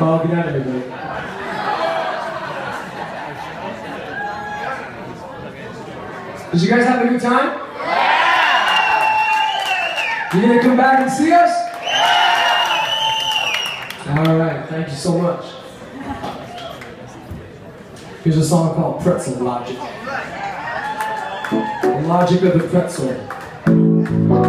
Oh, good night, everybody. Did you guys have a good time? Yeah! You gonna come back and see us? Yeah! All right, thank you so much. Here's a song called Pretzel Logic. The logic of the pretzel.